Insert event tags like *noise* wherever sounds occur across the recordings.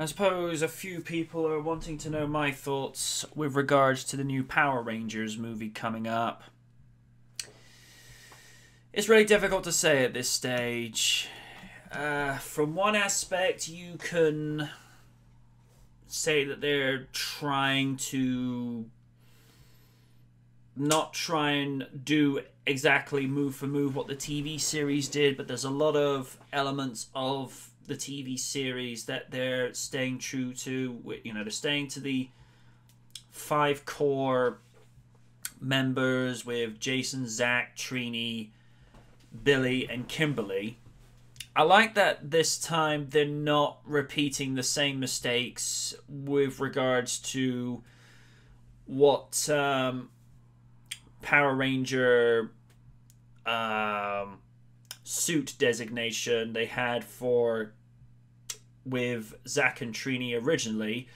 I suppose a few people are wanting to know my thoughts with regards to the new Power Rangers movie coming up. It's really difficult to say at this stage. Uh, from one aspect, you can say that they're trying to not try and do exactly move for move what the TV series did, but there's a lot of elements of the TV series that they're staying true to. You know, they're staying to the five core members with Jason, Zach, Trini, Billy, and Kimberly. I like that this time they're not repeating the same mistakes with regards to what um, Power Ranger um, suit designation they had for with Zach and Trini originally,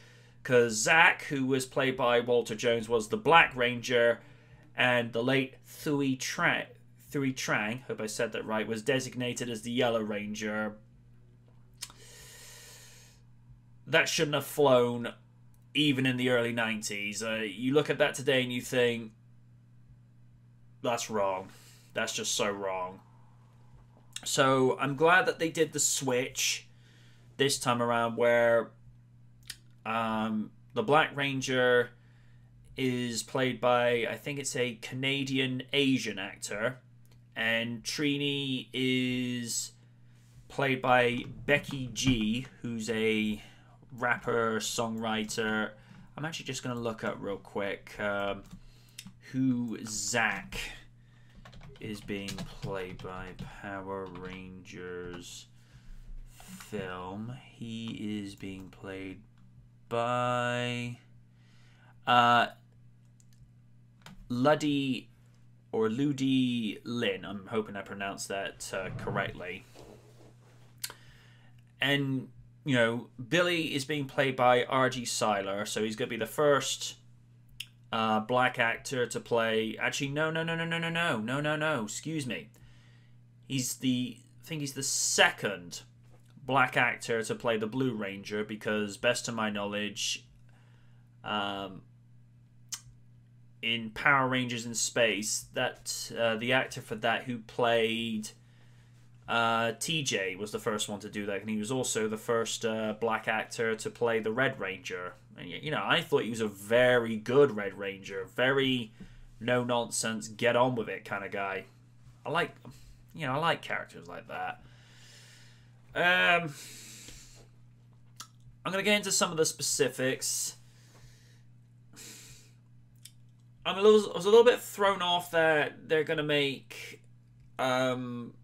because Zach, who was played by Walter Jones, was the Black Ranger, and the late Thuy Trang, Thuy Trang, hope I said that right, was designated as the Yellow Ranger. That shouldn't have flown even in the early 90s. Uh, you look at that today and you think, that's wrong. That's just so wrong. So I'm glad that they did the switch this time around where um, the Black Ranger is played by, I think it's a Canadian Asian actor, and Trini is played by Becky G, who's a rapper, songwriter. I'm actually just going to look up real quick um, who Zach is being played by Power Rangers film. He is being played by uh, Luddy or Ludi Lin. I'm hoping I pronounced that uh, correctly. And you know, Billy is being played by R.G. Cyler, so he's going to be the first uh, black actor to play. Actually, no, no, no, no, no, no, no, no, no, no. Excuse me. He's the. I think he's the second black actor to play the Blue Ranger because, best to my knowledge, um, in Power Rangers in Space, that uh, the actor for that who played uh, TJ was the first one to do that, and he was also the first uh, black actor to play the Red Ranger. And you know, I thought he was a very good Red Ranger, very no nonsense, get on with it kind of guy. I like, you know, I like characters like that. Um, I'm gonna get into some of the specifics. I'm a little, I was a little bit thrown off that they're gonna make um,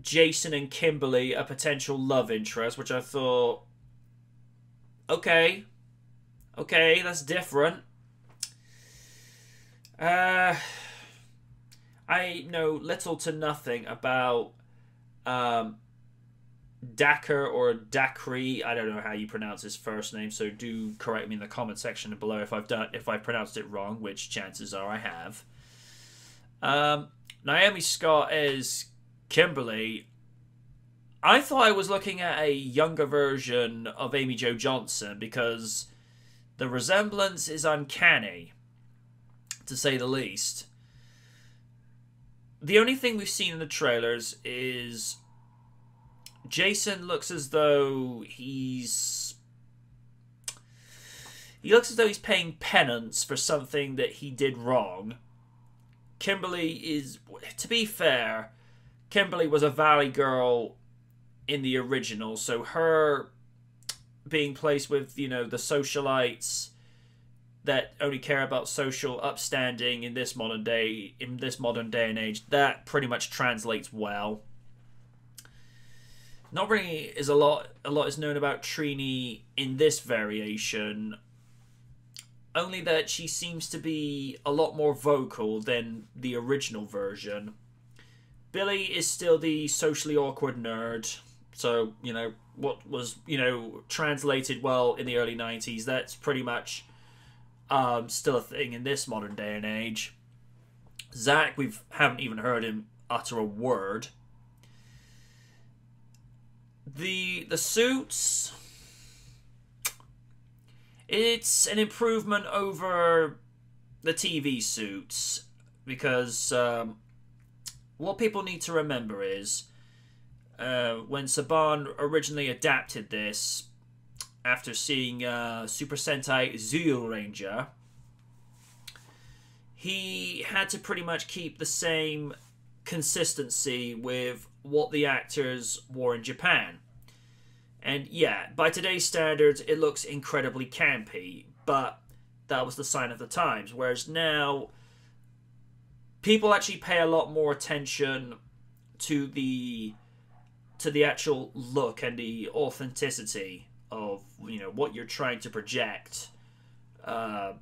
Jason and Kimberly a potential love interest, which I thought, okay, okay, that's different. Uh, I know little to nothing about um, Dacker or Dakri. I don't know how you pronounce his first name, so do correct me in the comment section below if I've done if I pronounced it wrong, which chances are I have. Um, Naomi Scott is Kimberly. I thought I was looking at a younger version of Amy Jo Johnson because the resemblance is uncanny, to say the least. The only thing we've seen in the trailers is Jason looks as though he's he looks as though he's paying penance for something that he did wrong. Kimberly is to be fair, Kimberly was a valley girl in the original, so her being placed with, you know, the socialites that only care about social upstanding in this modern day in this modern day and age, that pretty much translates well. Not really is a lot a lot is known about Trini in this variation. Only that she seems to be a lot more vocal than the original version. Billy is still the socially awkward nerd. So, you know, what was, you know, translated well in the early 90s, that's pretty much um, still a thing in this modern day and age. Zach, we haven't even heard him utter a word the the suits it's an improvement over the TV suits because um, what people need to remember is uh, when Saban originally adapted this after seeing uh, Super Sentai Zyuranger, he had to pretty much keep the same consistency with what the actors wore in Japan. And yeah, by today's standards, it looks incredibly campy, but that was the sign of the times. Whereas now, people actually pay a lot more attention to the to the actual look and the authenticity of you know what you're trying to project uh,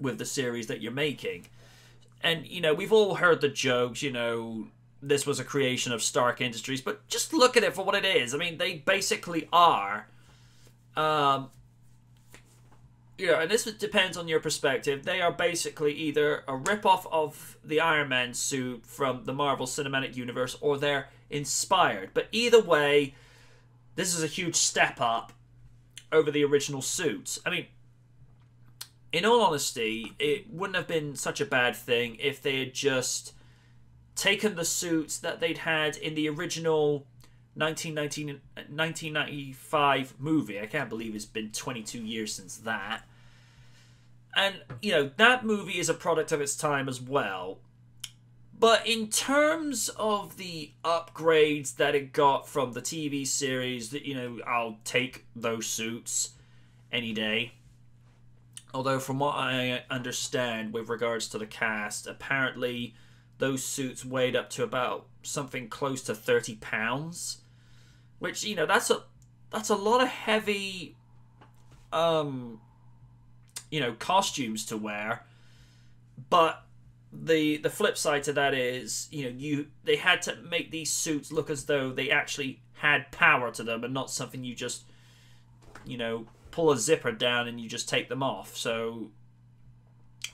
with the series that you're making. And you know we've all heard the jokes. You know this was a creation of Stark Industries, but just look at it for what it is. I mean, they basically are. Um, you know, and this depends on your perspective. They are basically either a ripoff of the Iron Man suit from the Marvel Cinematic Universe, or they're inspired. But either way, this is a huge step up over the original suits. I mean, in all honesty, it wouldn't have been such a bad thing if they had just taken the suits that they'd had in the original 1995 movie. I can't believe it's been 22 years since that. And, you know, that movie is a product of its time as well. But in terms of the upgrades that it got from the TV series, that you know, I'll take those suits any day. Although, from what I understand with regards to the cast, apparently those suits weighed up to about something close to thirty pounds, which you know that's a that's a lot of heavy, um, you know, costumes to wear. But the the flip side to that is you know you they had to make these suits look as though they actually had power to them and not something you just you know pull a zipper down and you just take them off so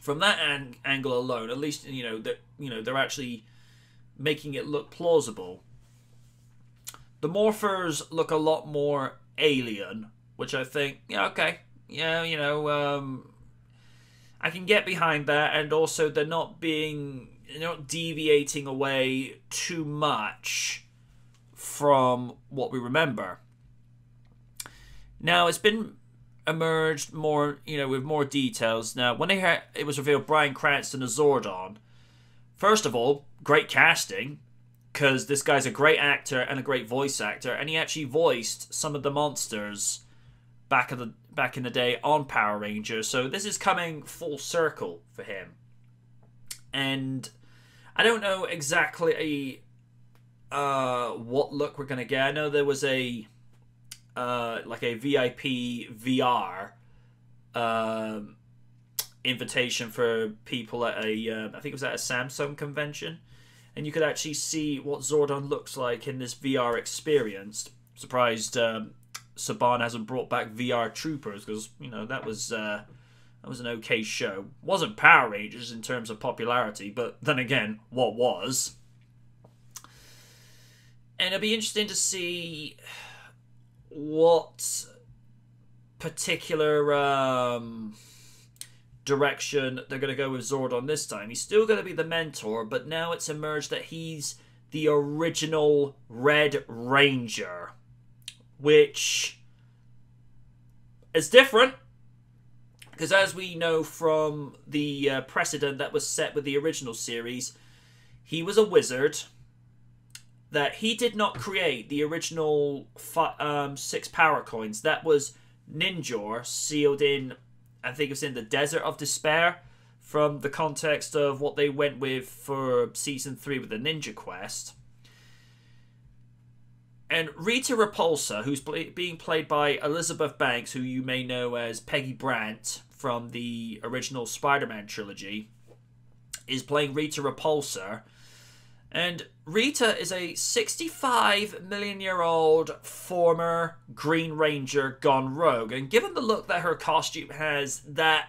from that an- angle alone at least you know that you know they're actually making it look plausible the morphers look a lot more alien which i think yeah okay yeah you know um I can get behind that, and also they're not being, they're not deviating away too much from what we remember. Now it's been emerged more, you know, with more details. Now, when they it was revealed Bryan Cranston as Zordon, first of all, great casting because this guy's a great actor and a great voice actor, and he actually voiced some of the monsters back in the back in the day on Power Rangers. So this is coming full circle for him. And I don't know exactly uh, what look we're gonna get. I know there was a uh, like a VIP VR um, invitation for people at a uh, I think it was at a Samsung convention, and you could actually see what Zordon looks like in this VR experience. Surprised um, Saban hasn't brought back VR Troopers because you know that was uh, that was an okay show. Wasn't Power Rangers in terms of popularity, but then again, what was? And it'll be interesting to see what particular um, direction they're going to go with Zordon this time. He's still going to be the mentor, but now it's emerged that he's the original Red Ranger which is different because as we know from the uh, precedent that was set with the original series he was a wizard that he did not create the original um, six power coins that was ninjor sealed in i think it was in the desert of despair from the context of what they went with for season three with the ninja quest and Rita Repulsa, who's being played by Elizabeth Banks, who you may know as Peggy Brant from the original Spider Man trilogy, is playing Rita Repulsa. And Rita is a 65 million year old former Green Ranger gone rogue. And given the look that her costume has, that,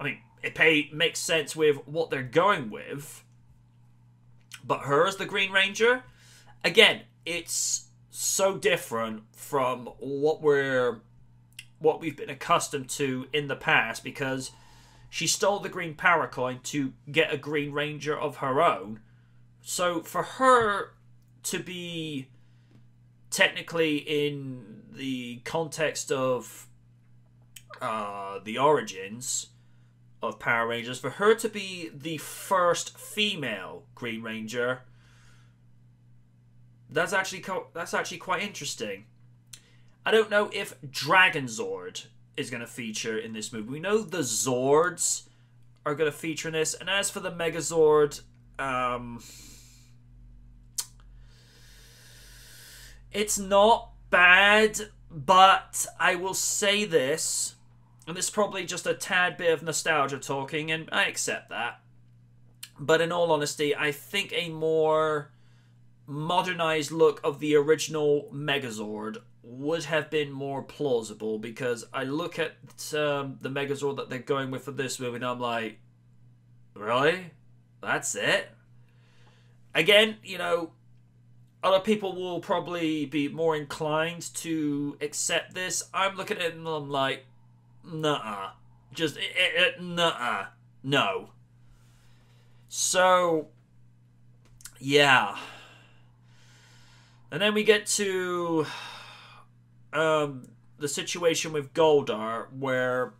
I mean, it pay, makes sense with what they're going with. But her as the Green Ranger, again, it's so different from what we're what we've been accustomed to in the past because she stole the green power coin to get a green ranger of her own so for her to be technically in the context of uh, the origins of Power Rangers, for her to be the first female Green Ranger, that's actually that's actually quite interesting. I don't know if Dragon Zord is going to feature in this movie. We know the Zords are going to feature in this, and as for the Megazord, um, It's not bad, but I will say this, and this is probably just a tad bit of nostalgia talking, and I accept that. But in all honesty, I think a more modernized look of the original Megazord would have been more plausible because I look at um, the Megazord that they're going with for this movie and I'm like, really? That's it? Again, you know, other people will probably be more inclined to accept this. I'm looking at it and I'm like, nah, just it, it, nah, no. So, yeah. And then we get to um, the situation with Goldar, where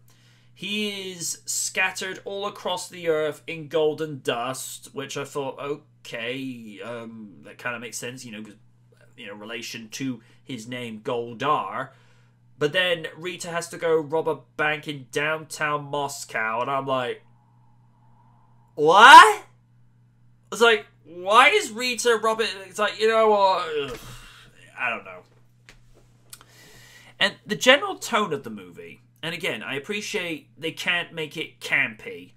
he is scattered all across the earth in golden dust, which I thought, okay, um, that kind of makes sense, you know, because you know, relation to his name Goldar. But then Rita has to go rob a bank in downtown Moscow, and I'm like, what? It's like, why is Rita robbing? It's like, you know what? I don't know. And the general tone of the movie, and again, I appreciate they can't make it campy.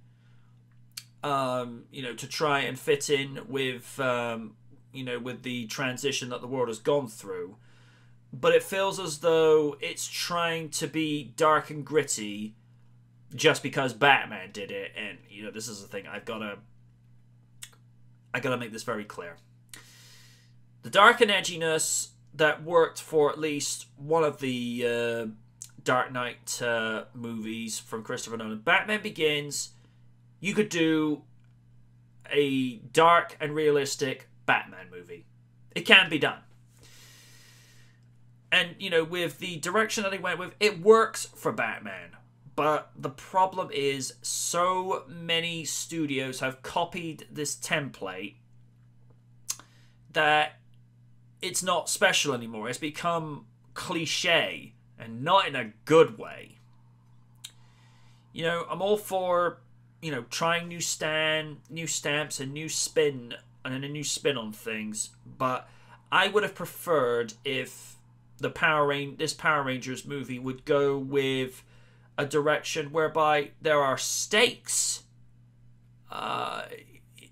Um, you know, to try and fit in with, um, you know, with the transition that the world has gone through. But it feels as though it's trying to be dark and gritty just because Batman did it. And, you know, this is the thing. I've got to. I gotta make this very clear. The dark and edginess that worked for at least one of the uh, Dark Knight uh, movies from Christopher Nolan. Batman Begins, you could do a dark and realistic Batman movie. It can be done. And, you know, with the direction that he went with, it works for Batman. But the problem is, so many studios have copied this template that it's not special anymore. It's become cliche and not in a good way. You know, I'm all for you know trying new stand, new stamps, and new spin and a new spin on things, but I would have preferred if the Power Rain this Power Rangers movie would go with a direction whereby there are stakes. Uh,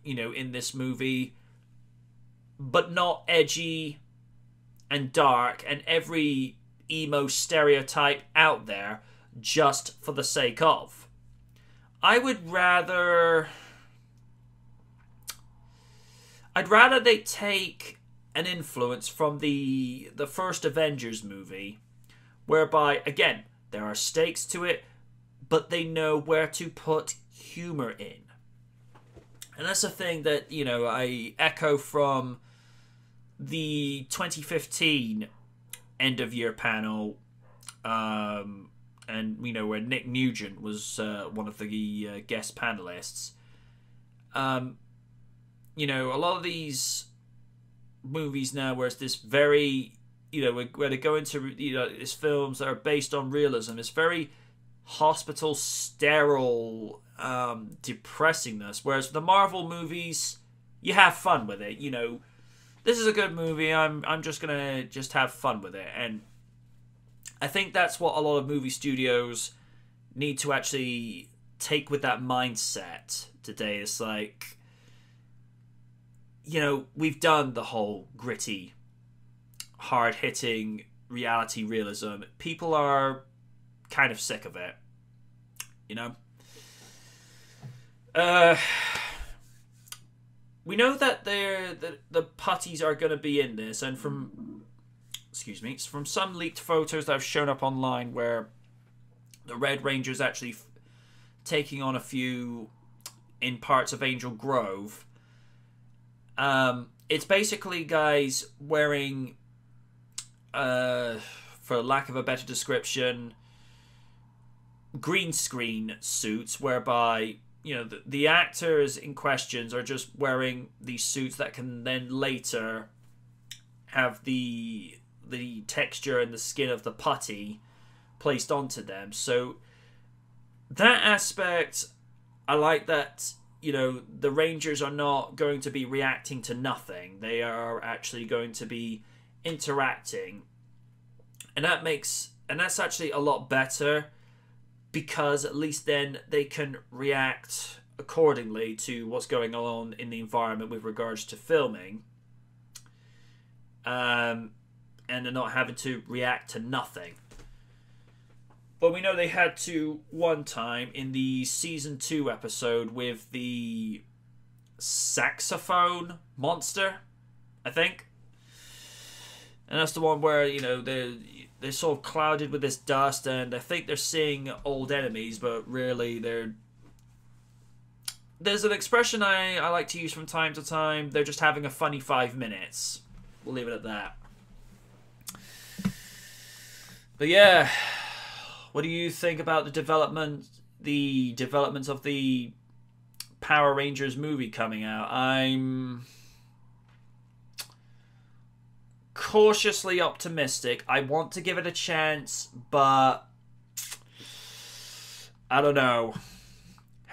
you know, in this movie, but not edgy and dark, and every emo stereotype out there just for the sake of. I would rather. I'd rather they take an influence from the the first Avengers movie, whereby again there are stakes to it, but they know where to put humor in. And that's a thing that you know I echo from the 2015 end of year panel, um, and you know where Nick Nugent was uh, one of the uh, guest panelists. Um, you know, a lot of these movies now, where it's this very, you know, where they go into you know these films that are based on realism, it's very hospital sterile um, depressingness. Whereas the Marvel movies, you have fun with it. You know, this is a good movie. I'm I'm just gonna just have fun with it, and I think that's what a lot of movie studios need to actually take with that mindset today. It's like, you know, we've done the whole gritty, hard hitting reality realism. People are kind of sick of it, you know. Uh we know that they're the, the putties are going to be in this, and from excuse me, It's from some leaked photos that have shown up online where the Red Rangers actually taking on a few in parts of Angel Grove. Um, it's basically guys wearing, uh, for lack of a better description, green screen suits, whereby you know the, the actors in questions are just wearing these suits that can then later have the the texture and the skin of the putty placed onto them. So that aspect, I like that. You know, the Rangers are not going to be reacting to nothing. They are actually going to be interacting, and that makes and that's actually a lot better because at least then they can react accordingly to what's going on in the environment with regards to filming. Um, and they're not having to react to nothing. But we know they had to one time in the season two episode with the saxophone monster, I think. And that's the one where, you know, they're, they're sort of clouded with this dust and I think they're seeing old enemies, but really they're. There's an expression I, I like to use from time to time. They're just having a funny five minutes. We'll leave it at that. But yeah, *sighs* what do you think about the development, the developments of the Power Rangers movie coming out? I'm cautiously optimistic. I want to give it a chance, but I don't know.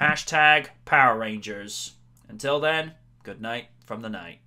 Hashtag Power Rangers. Until then, good night from the Knight.